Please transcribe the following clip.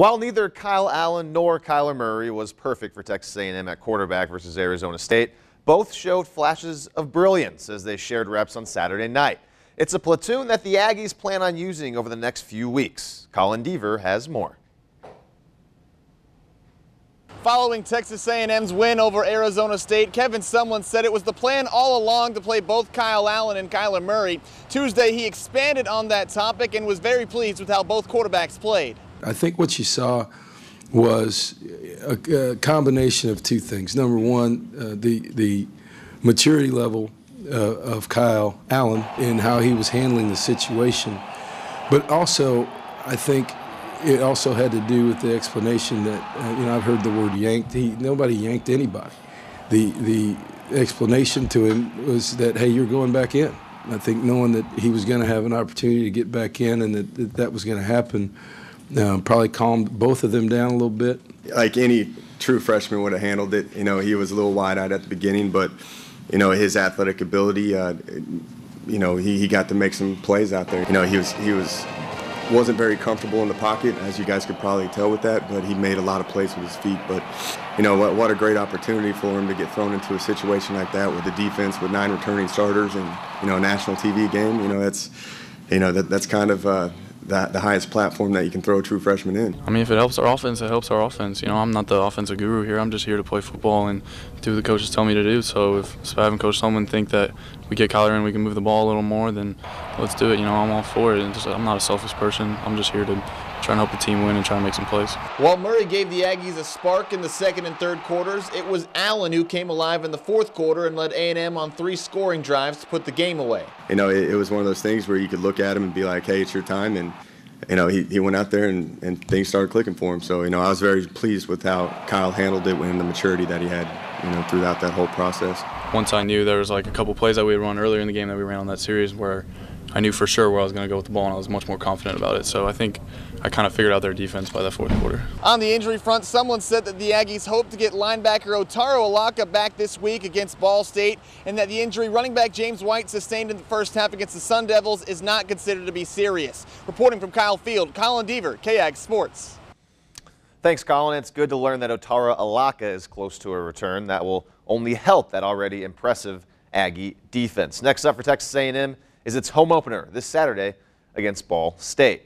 While neither Kyle Allen nor Kyler Murray was perfect for Texas A&M at quarterback versus Arizona State, both showed flashes of brilliance as they shared reps on Saturday night. It's a platoon that the Aggies plan on using over the next few weeks. Colin Deaver has more. Following Texas A&M's win over Arizona State, Kevin Sumlin said it was the plan all along to play both Kyle Allen and Kyler Murray. Tuesday, he expanded on that topic and was very pleased with how both quarterbacks played. I think what you saw was a, a combination of two things. Number one, uh, the the maturity level uh, of Kyle Allen and how he was handling the situation, but also I think it also had to do with the explanation that uh, you know I've heard the word yanked. He nobody yanked anybody. The the explanation to him was that hey, you're going back in. I think knowing that he was going to have an opportunity to get back in and that that, that was going to happen uh, probably calmed both of them down a little bit. Like any true freshman would have handled it. You know, he was a little wide-eyed at the beginning, but you know his athletic ability. Uh, you know, he, he got to make some plays out there. You know, he was he was wasn't very comfortable in the pocket, as you guys could probably tell with that, but he made a lot of plays with his feet. But, you know, what, what a great opportunity for him to get thrown into a situation like that with the defense with nine returning starters and, you know, a national TV game. You know, that's, you know, that, that's kind of, uh, the, the highest platform that you can throw a true freshman in. I mean, if it helps our offense, it helps our offense. You know, I'm not the offensive guru here. I'm just here to play football and do what the coaches tell me to do. So if Spav and Coach Sumlin think that we get Kyler in, we can move the ball a little more, then let's do it. You know, I'm all for it. And just, I'm not a selfish person. I'm just here to try and help the team win and try and make some plays. While Murray gave the Aggies a spark in the second and third quarters, it was Allen who came alive in the fourth quarter and led A&M on three scoring drives to put the game away. You know, it, it was one of those things where you could look at him and be like, hey, it's your time. And you know, he, he went out there and, and things started clicking for him. So, you know, I was very pleased with how Kyle handled it and the maturity that he had, you know, throughout that whole process. Once I knew there was like a couple plays that we had run earlier in the game that we ran on that series where I knew for sure where I was going to go with the ball, and I was much more confident about it. So I think I kind of figured out their defense by the fourth quarter. On the injury front, Sumlin said that the Aggies hope to get linebacker Otaro Alaka back this week against Ball State, and that the injury running back James White sustained in the first half against the Sun Devils is not considered to be serious. Reporting from Kyle Field, Colin Deaver, KAG Sports. Thanks, Colin. It's good to learn that Otaro Alaka is close to a return. That will only help that already impressive Aggie defense. Next up for Texas A&M is its home opener this Saturday against Ball State.